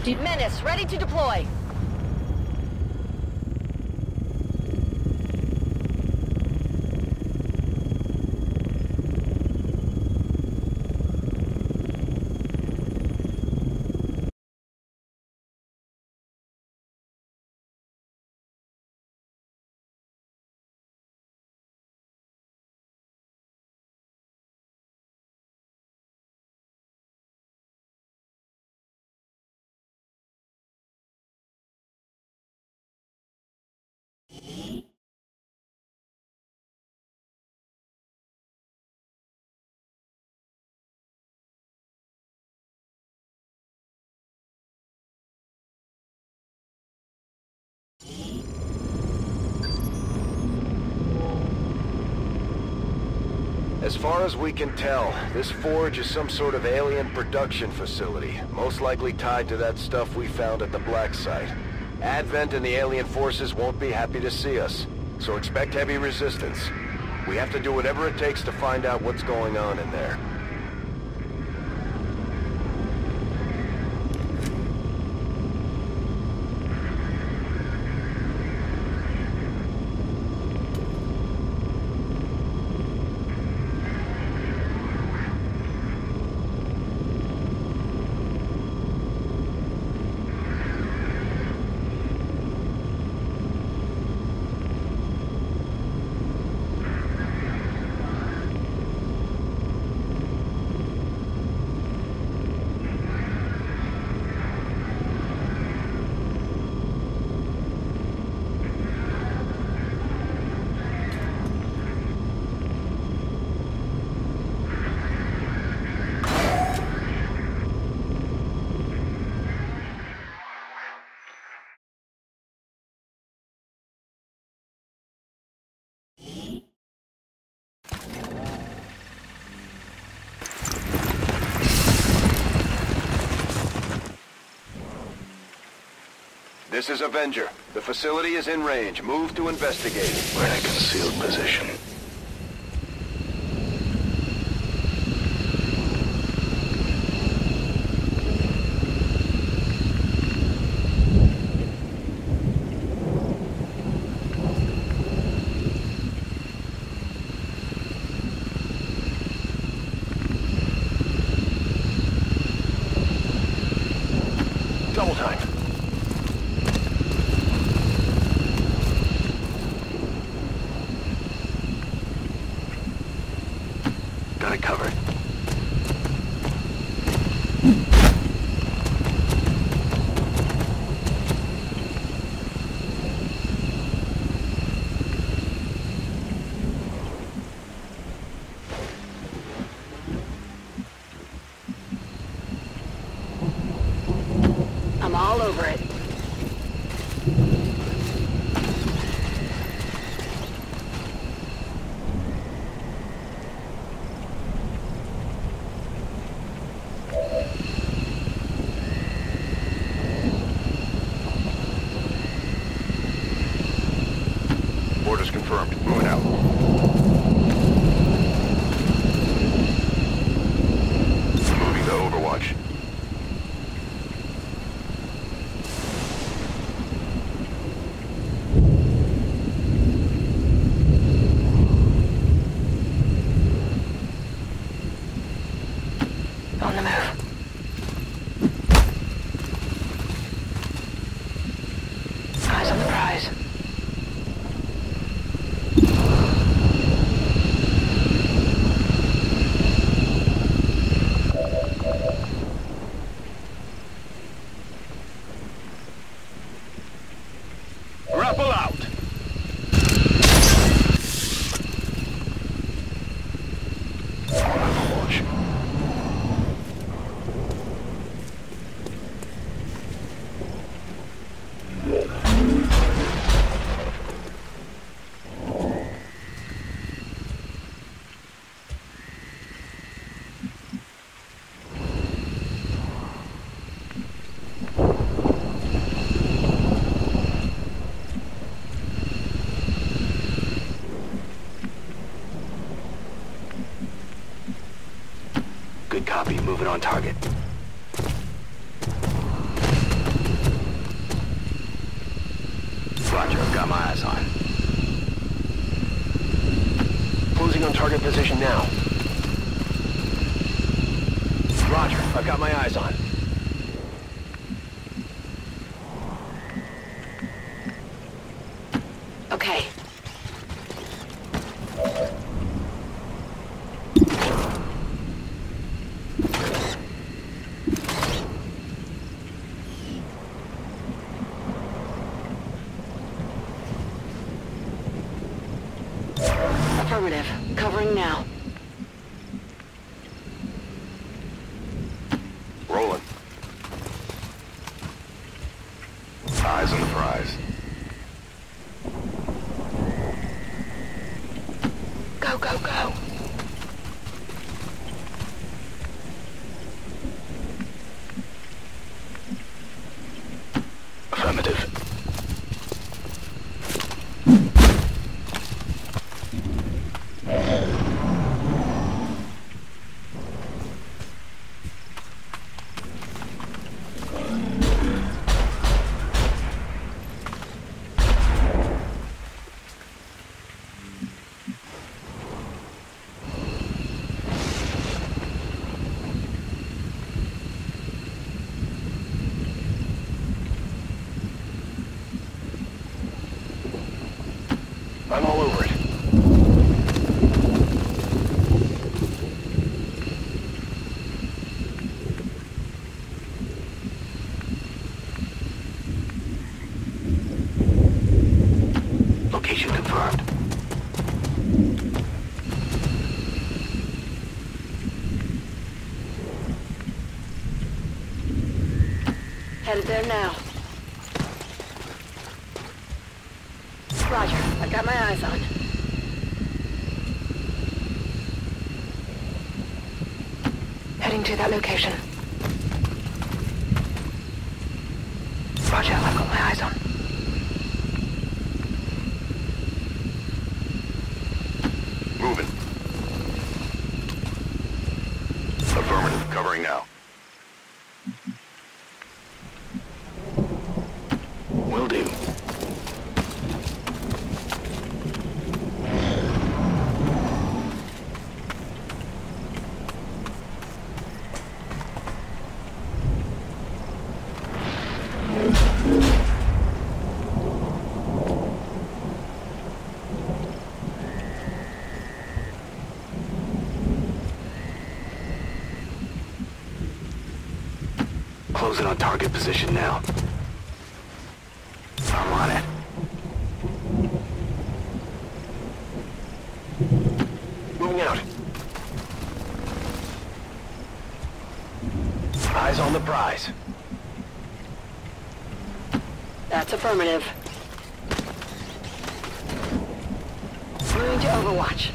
De- Menace, ready to deploy. As far as we can tell, this forge is some sort of alien production facility, most likely tied to that stuff we found at the Black Site. Advent and the alien forces won't be happy to see us, so expect heavy resistance. We have to do whatever it takes to find out what's going on in there. This is Avenger. The facility is in range. Move to investigate. We're in a concealed position. Copy. On target. There now. Roger. I got my eyes on. Heading to that location. Roger, I've got my eyes on. Moving. Affirmative. Covering now. Will do. Closing on target position now. I'm on it. Moving out. Eyes on the prize. That's affirmative. Moving to Overwatch.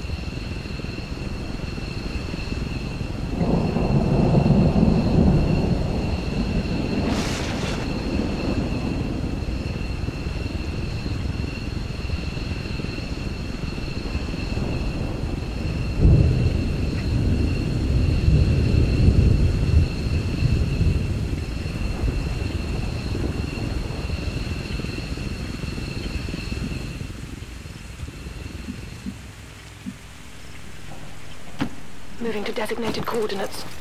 Moving to designated coordinates.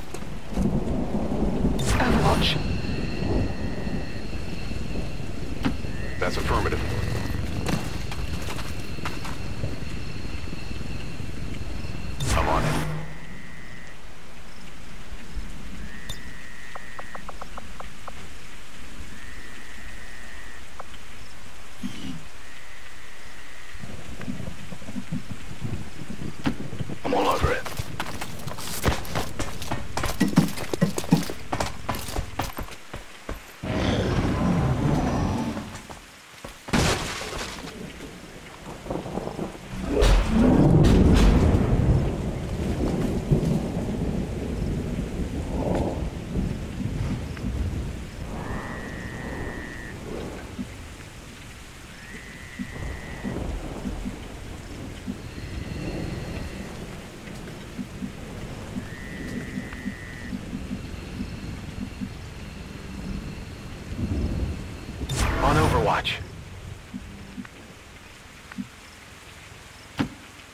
watch.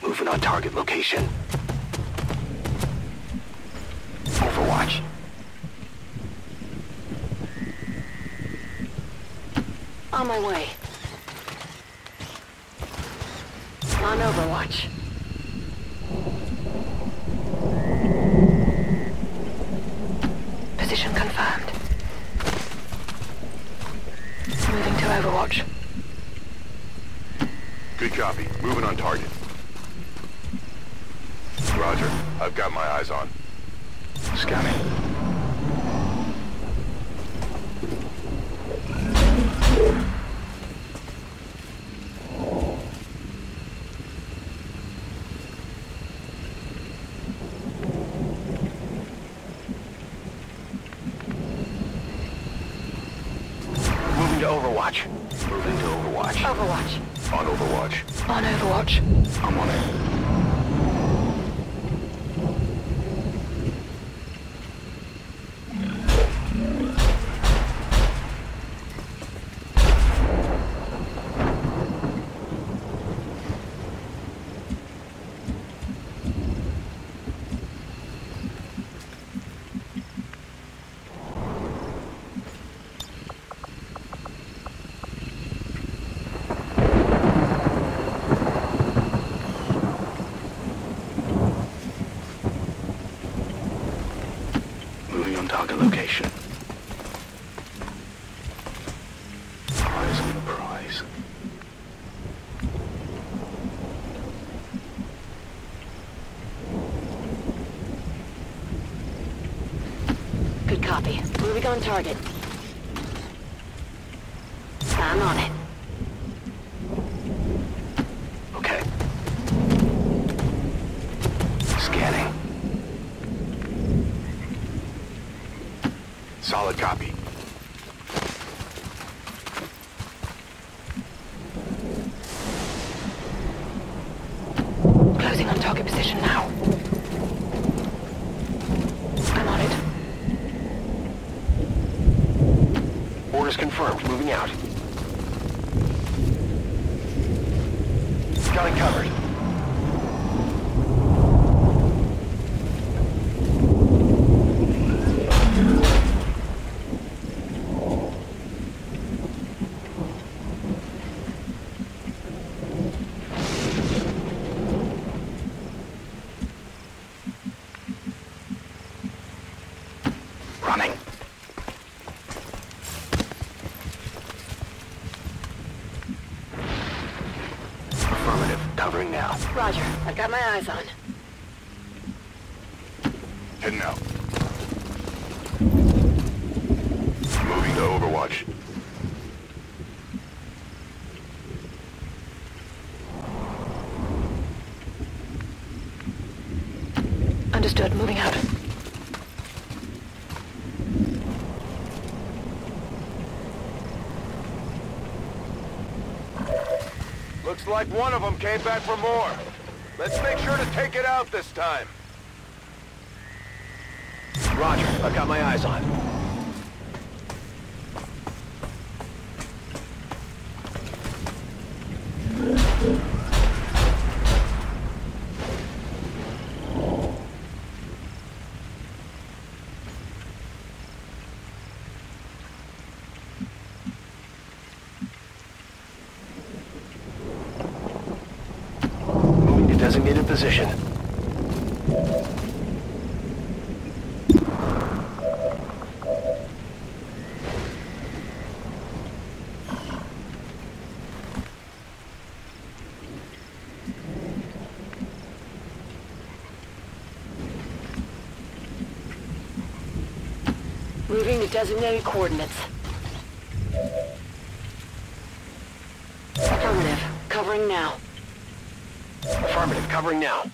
Moving on target location. Overwatch. On my way. On Overwatch. Copy. Moving on target. Roger. I've got my eyes on. Scanning. Moving to Overwatch. Moving to Overwatch. Overwatch. On Overwatch. On Overwatch. I'm on it. Moving on target location. Eyes on the prize. Good copy. Moving on target. I'm on it. Okay. Scanning. Solid copy. Closing on target position now. I'm on it. Orders confirmed. Moving out. Got it covered. Running. Affirmative. Covering now. Roger. I've got my eyes on. Heading out. Moving to Overwatch. Understood. Moving out. Looks like one of them came back for more. Let's make sure to take it out this time. Roger. I've got my eyes on. Moving to designated position. Moving to designated coordinates. Affirmative. Covering now. Affirmative. Covering now.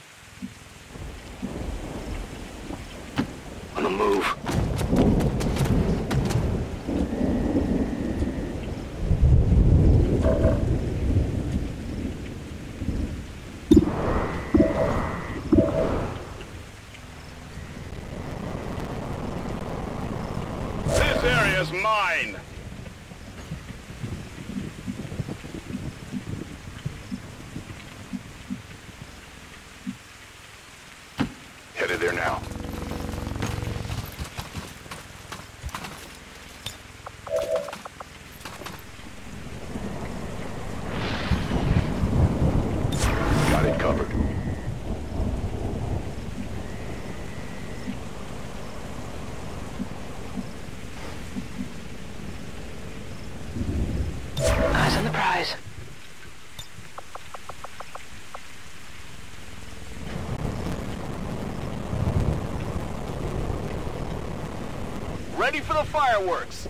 Ready for the fireworks.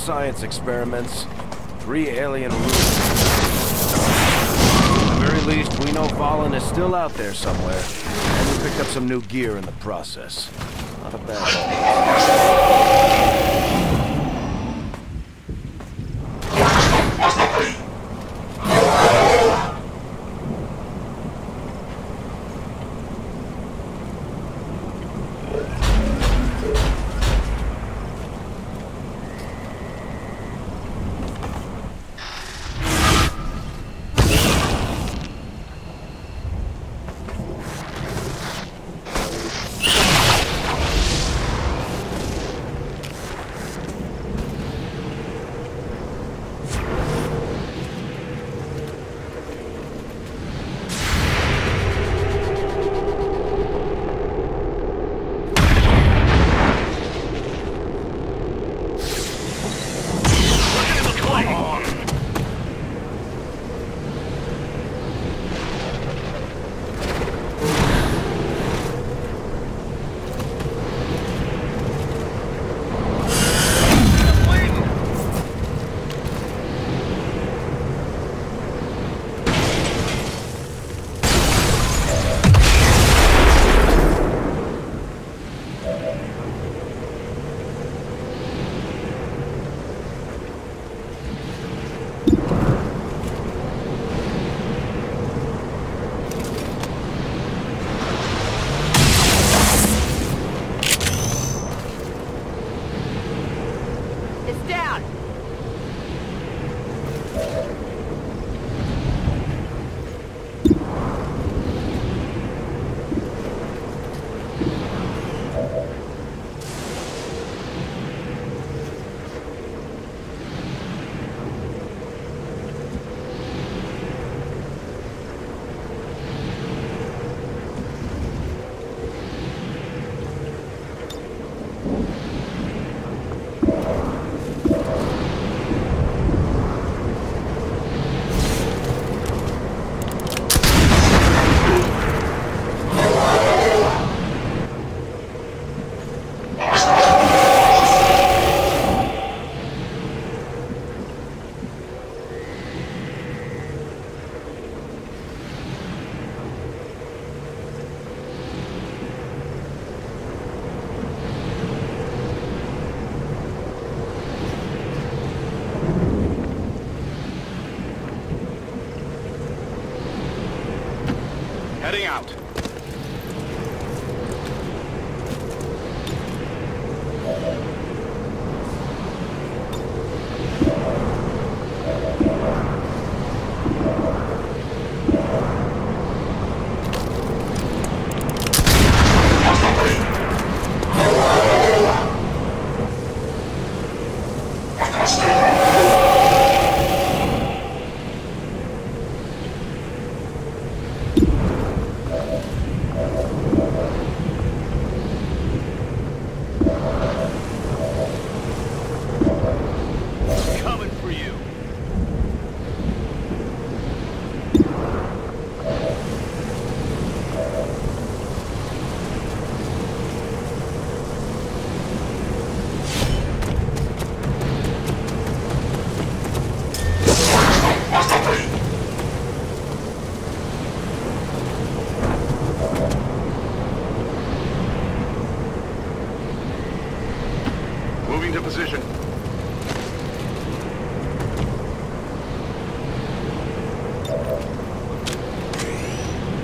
science experiments, three alien roots. At the very least, we know Vahlen is still out there somewhere, and we picked up some new gear in the process. Not a bad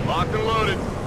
Locked and loaded.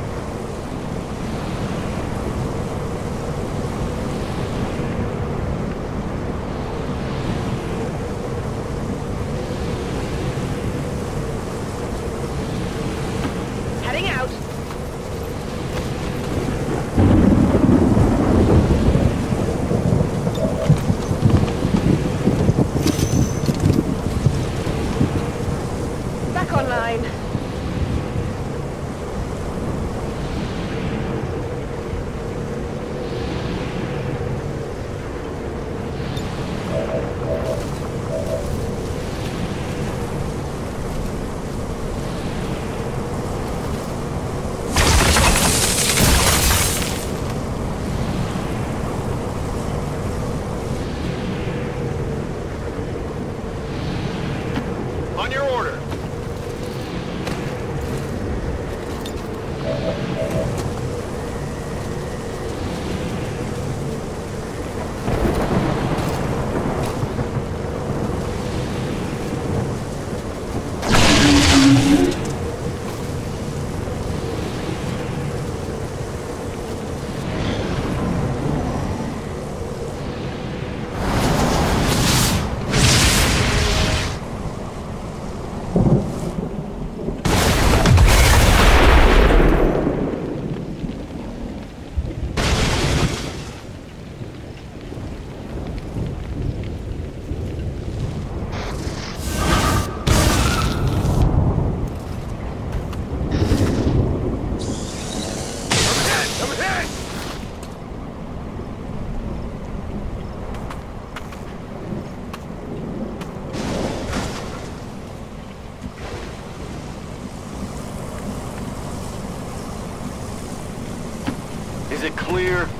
Clear?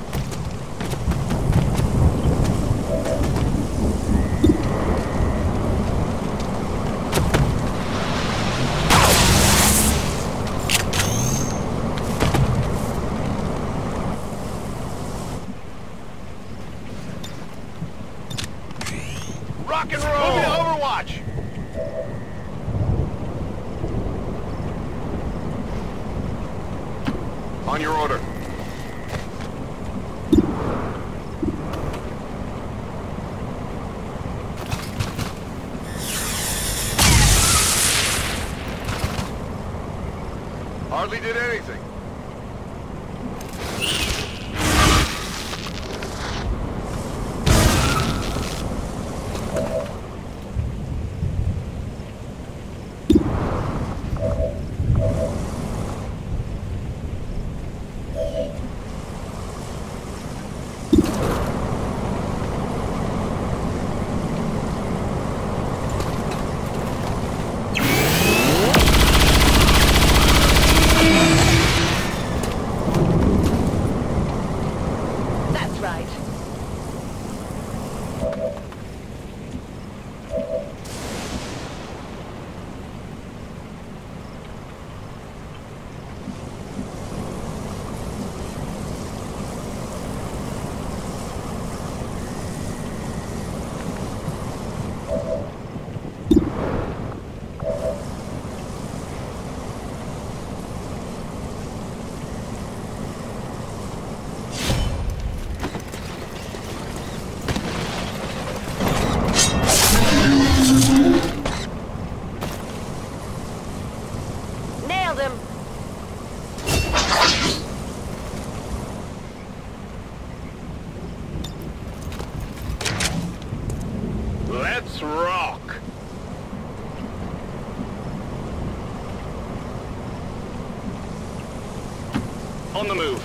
On the move.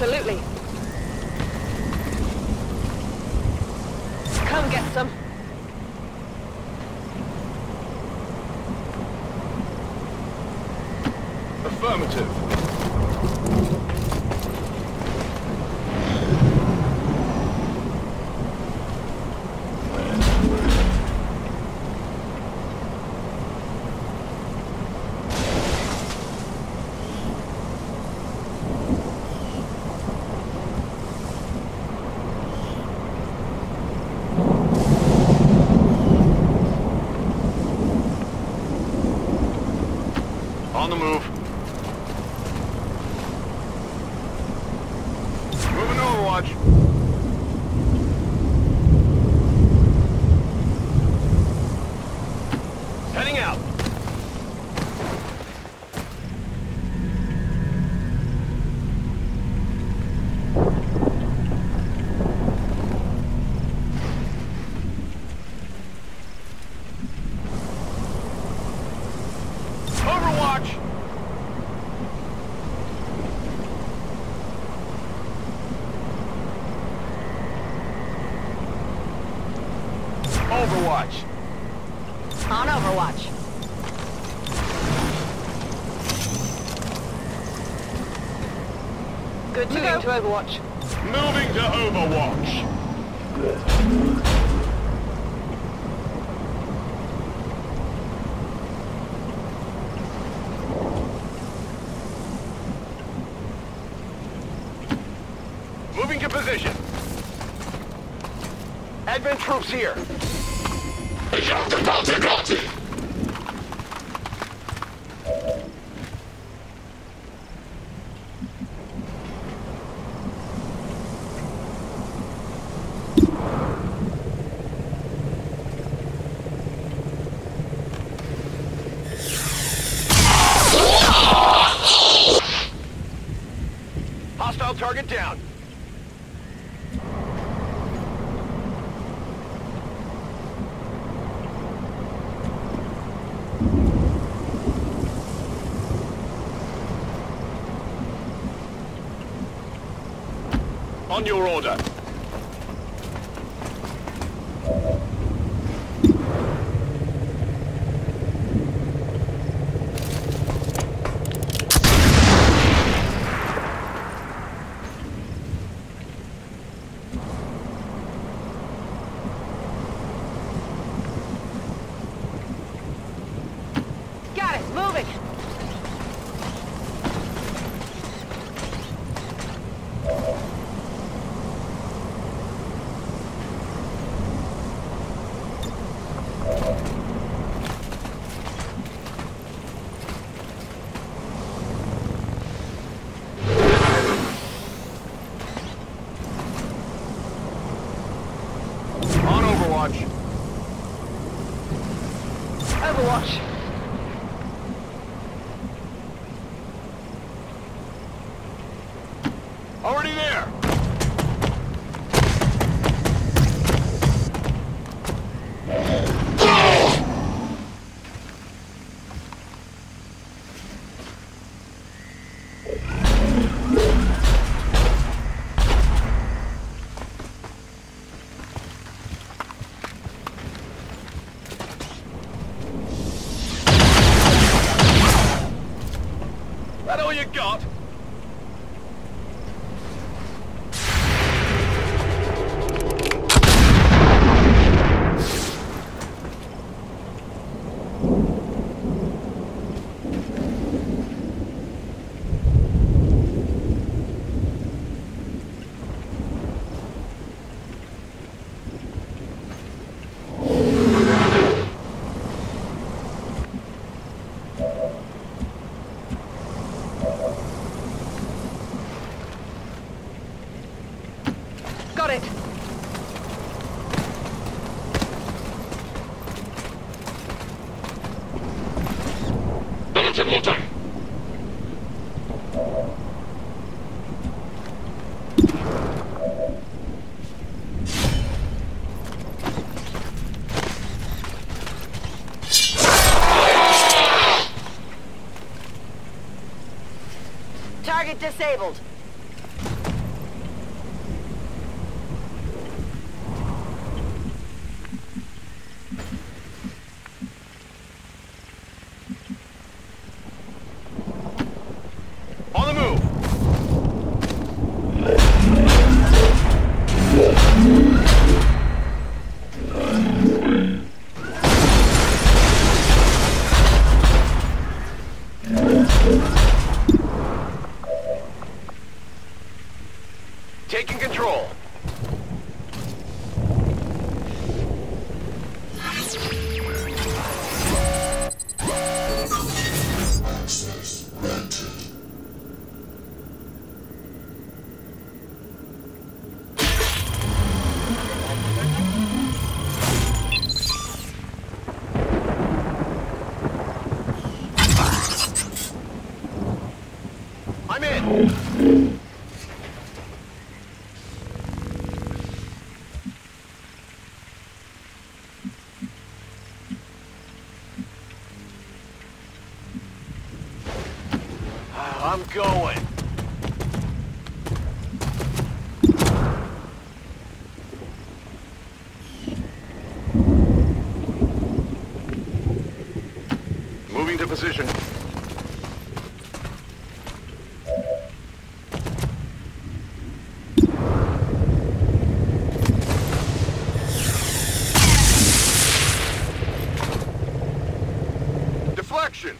Absolutely. Come get some. Overwatch. Moving to Overwatch. Moving to position. Advent troops here. Adjust the Baltic Activated. Target disabled. Taking control. Position. Deflection.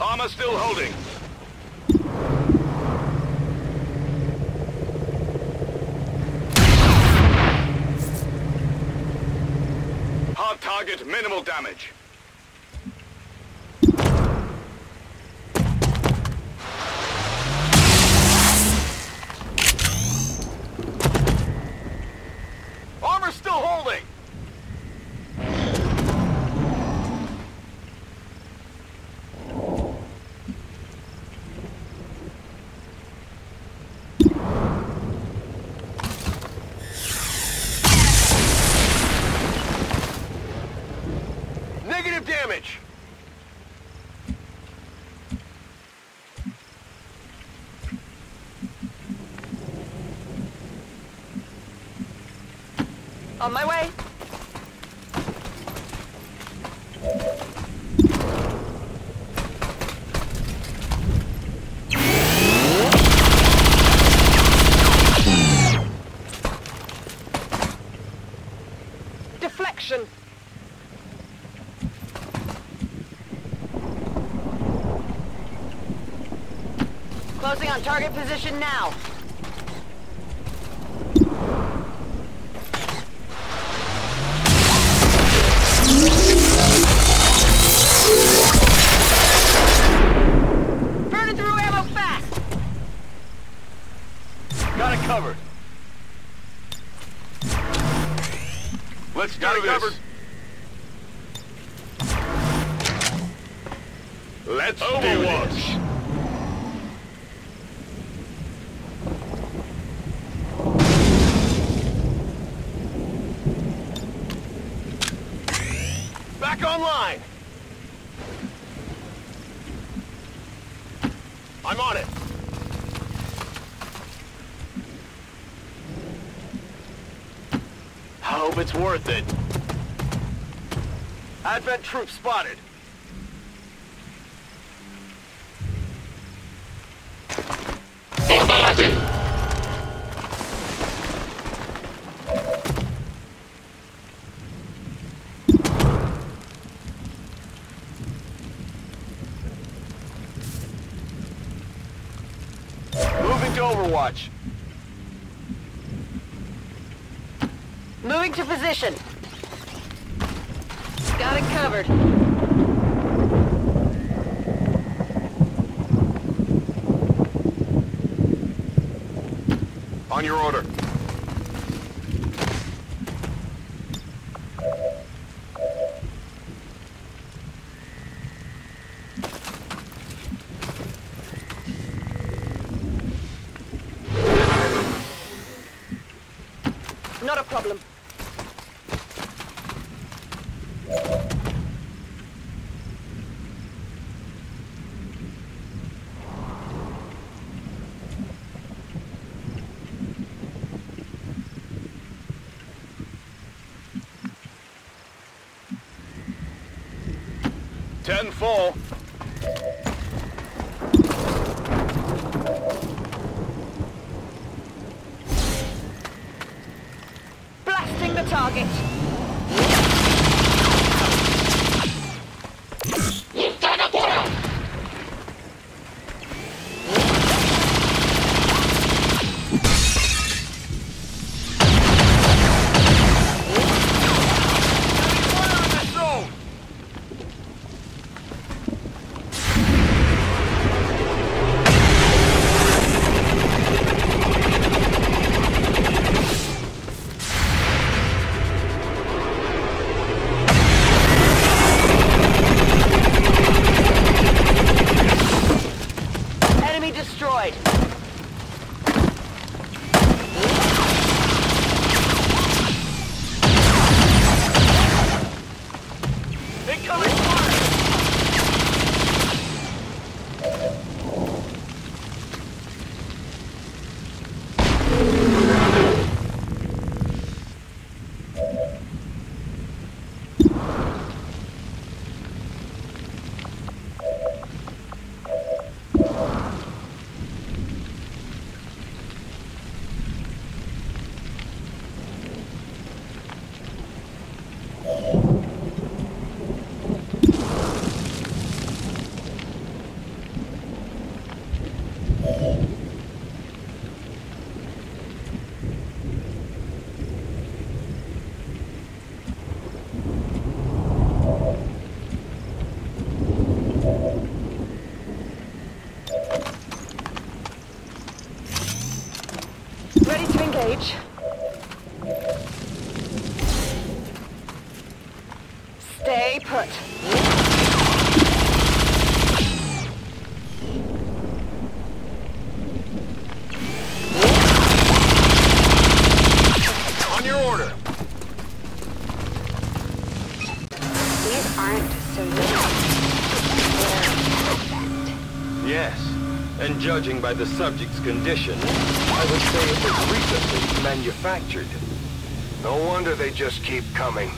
Armor still holding. Hard target, minimal damage. Armor still holding. Negative damage. On my way. Deflection. Closing on target position now. Worth it. Advent troops spotted. Moving to Overwatch. Moving to position. Got it covered. On your order. judging by the subject's condition, I would say it was recently manufactured. No wonder they just keep coming.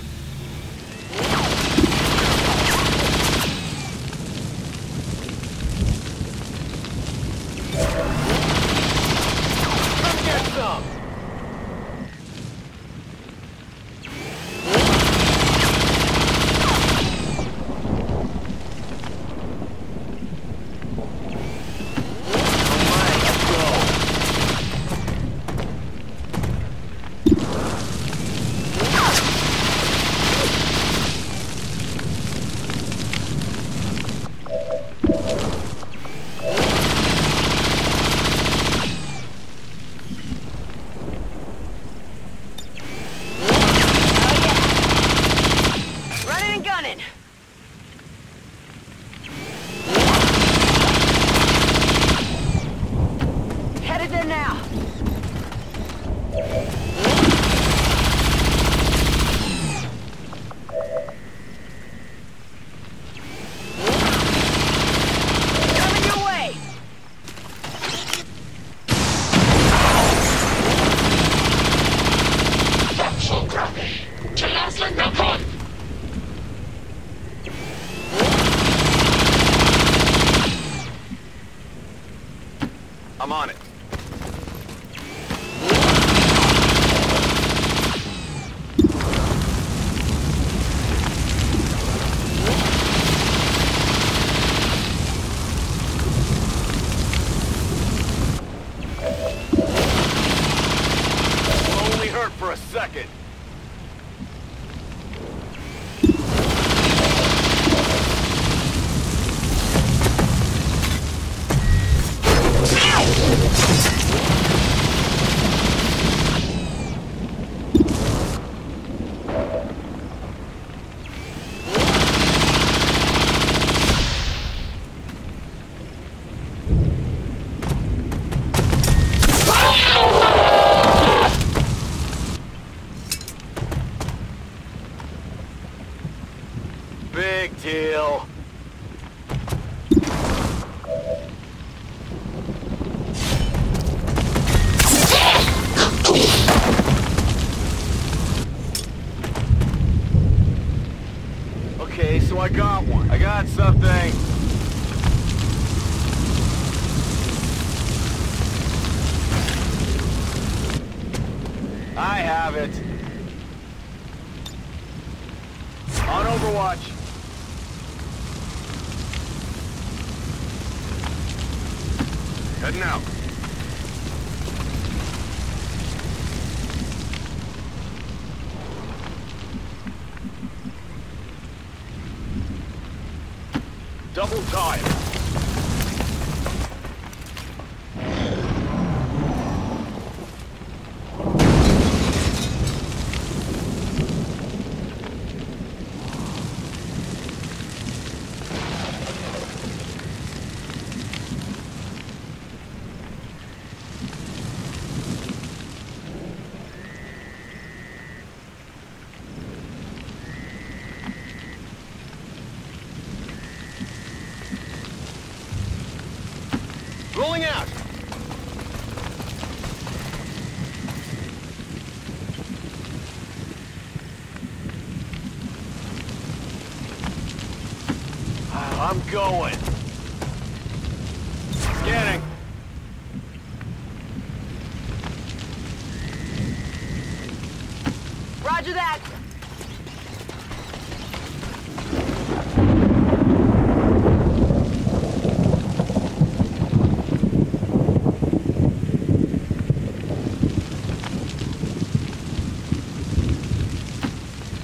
I'm going. Scanning. Roger that.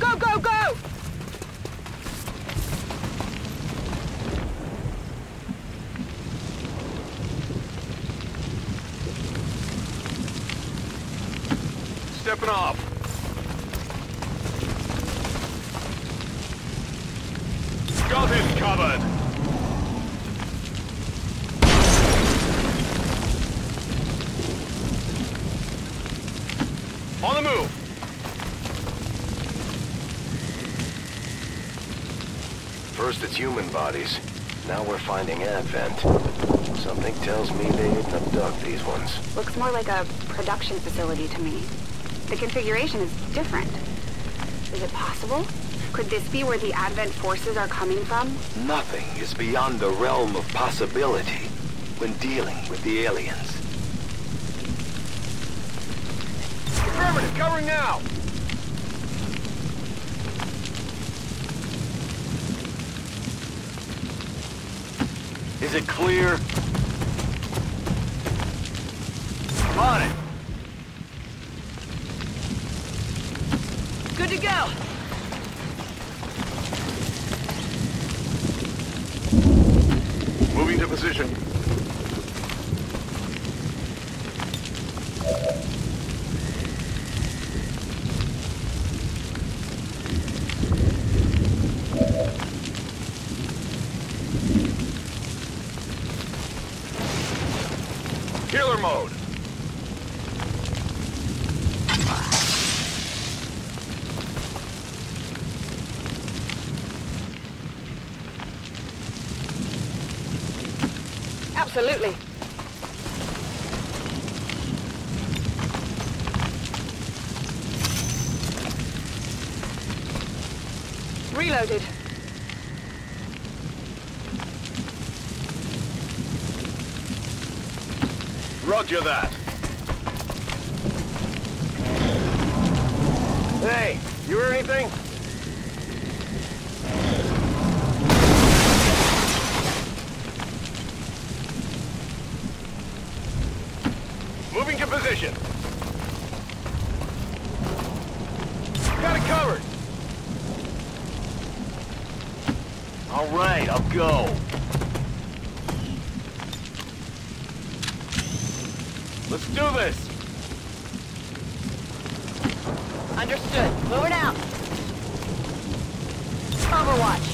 Go, go, go! Stepping off. Got it covered. On the move. First it's human bodies. Now we're finding Advent. Something tells me they didn't abduct these ones. Looks more like a production facility to me. The configuration is different. Is it possible? Could this be where the Advent forces are coming from? Nothing is beyond the realm of possibility when dealing with the aliens. Affirmative, covering now. Is it clear? I'm on it. Good to go. Moving to position. Killer mode. Absolutely. Reloaded. Roger that. Hey, you hear anything? Moving to position. Got it covered. All right, I'll go. Let's do this. Understood. Moving out. Overwatch.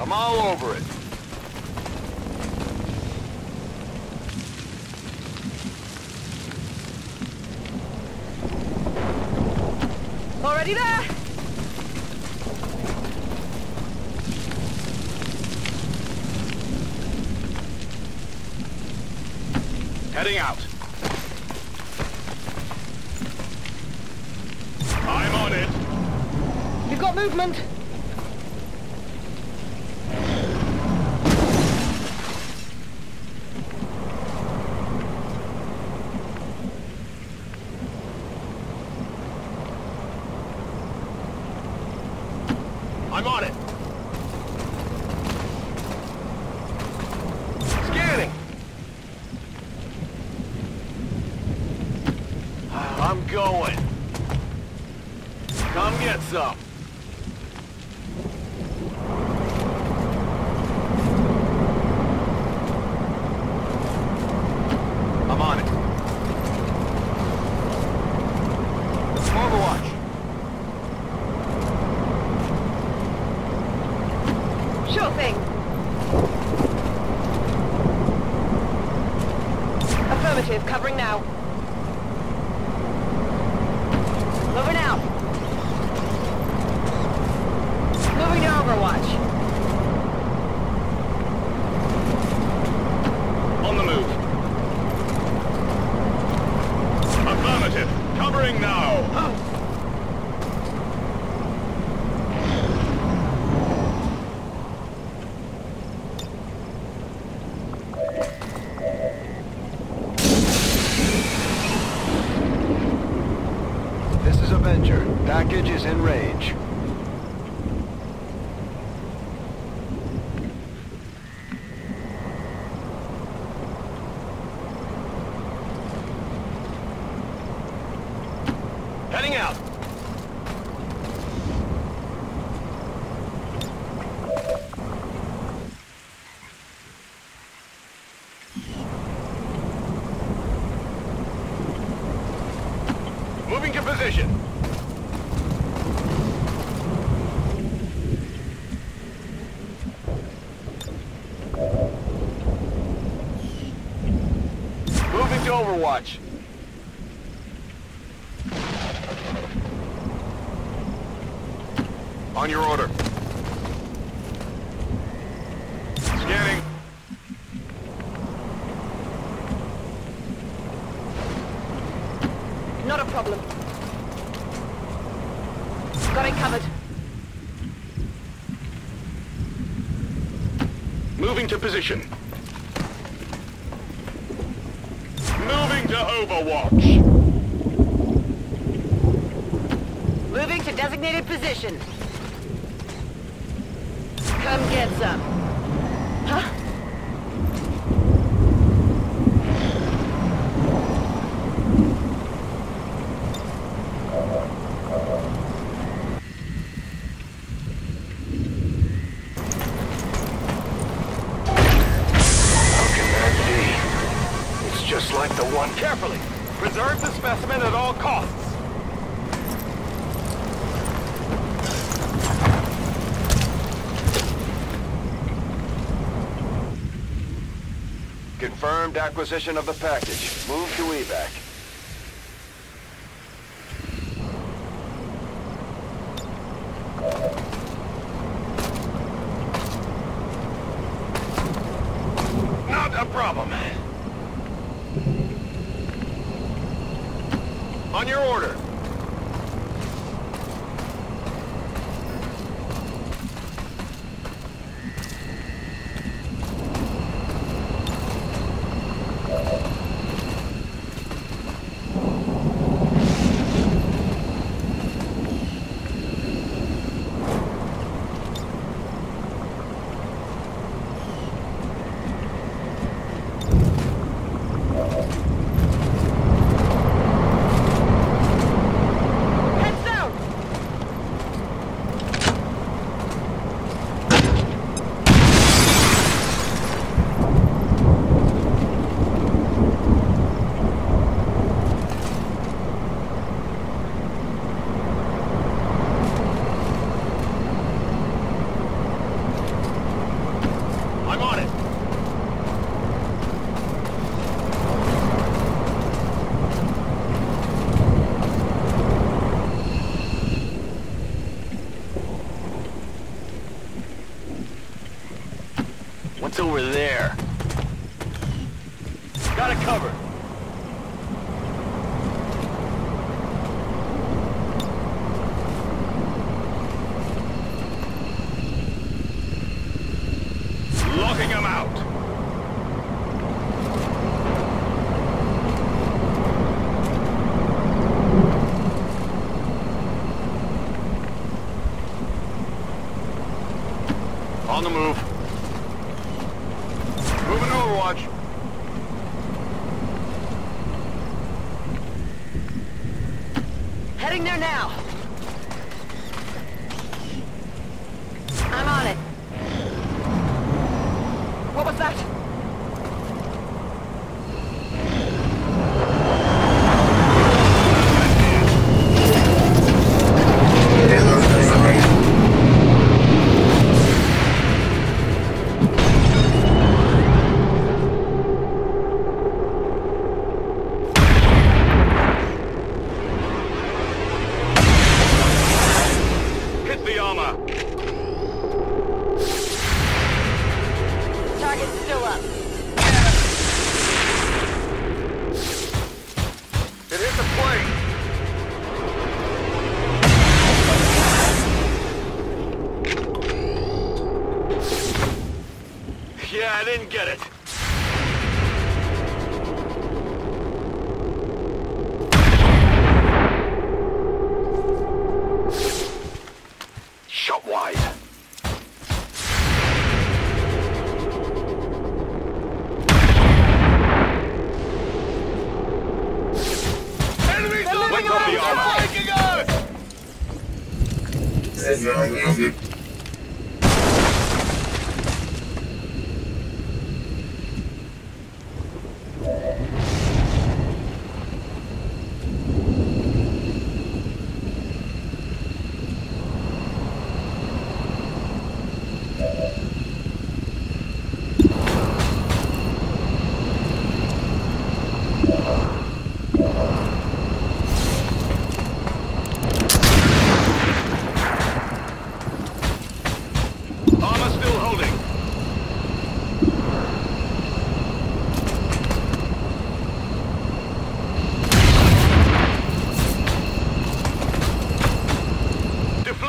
I'm all over it. Already there. Heading out. I'm on it. Got got movement. I'm on it. Scanning. I'm going. Come get some. I'm on it. Overwatch. Sure thing. Affirmative, covering now. Moving out. Moving to Overwatch. On the move. Affirmative. Covering now. This is Avenger. Package is in range. Heading out. Moving to position. Moving Overwatch. On your order. Scanning. Not a problem. Got it covered. Moving to position. Overwatch. Moving to designated position. Come get some. Huh? How can that be? It's just like the one... Carefully. Preserve the specimen at all costs. Confirmed acquisition of the package. Move to evac.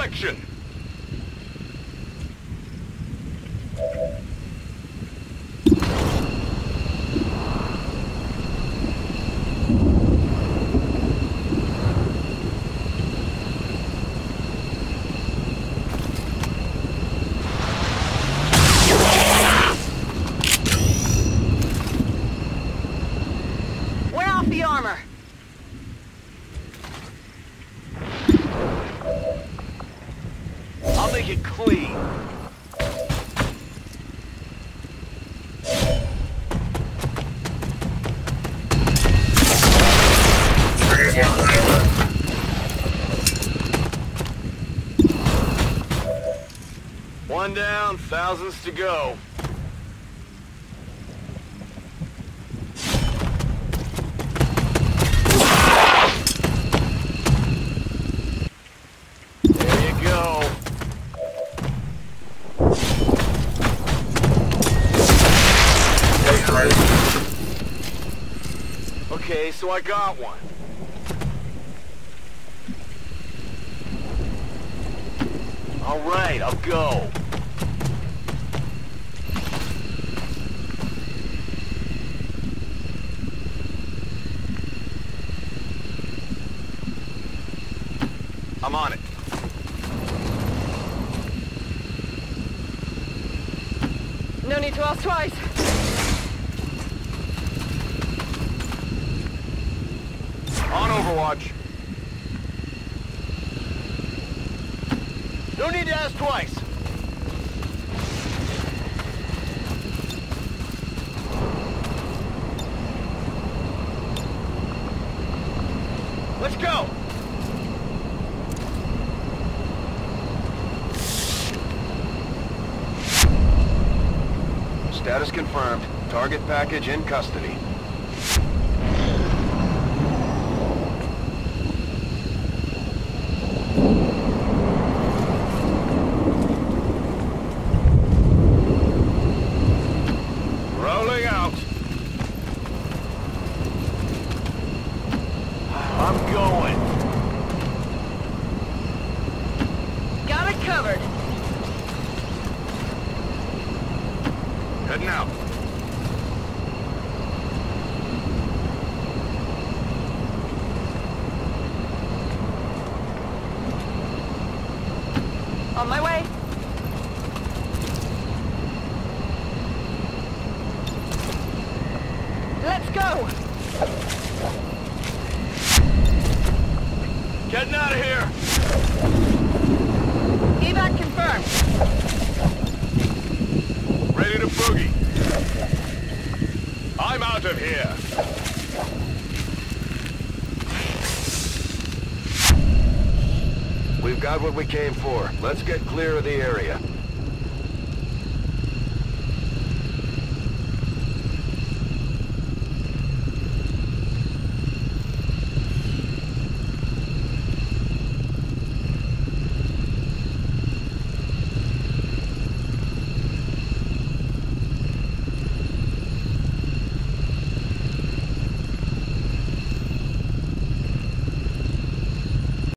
action! Down, thousands to go. Okay, so I got one. Let's go! Status confirmed. Target package in custody. We came for. Let's get clear of the area.